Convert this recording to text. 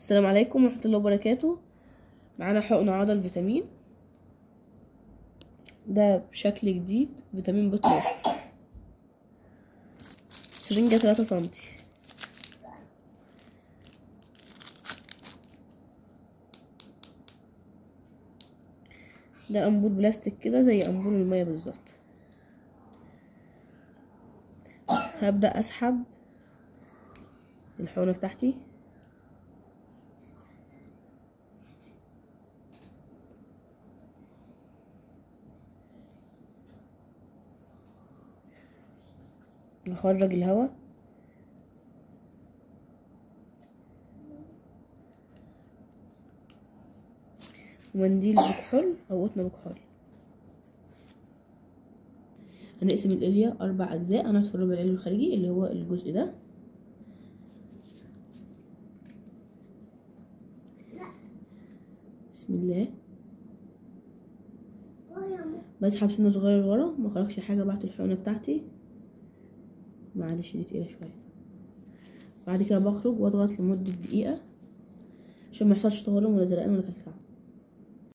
السلام عليكم ورحمة الله وبركاته. معانا حقن عضل فيتامين. ده بشكل جديد فيتامين 12 سرنجة 3 سنتي. ده أنبول بلاستيك كده زي أنبول المية بالظبط. هبدأ أسحب الحقنة بتاعتي. نخرج الهواء ومنديل بكحول أو قطن بكحول هنقسم الاليا أربع أجزاء. هنعطف الربع العلوي الخارجي اللي هو الجزء ده. بسم الله. بسحب سنة صغيرة لورا. ما خرجش حاجة بعد الحقنة بتاعتي. معلش دي تقيلة شوية. بعد كده بخرج وأضغط لمدة دقيقة عشان ما يحصلش تورم ولا زرقان ولا كلكعه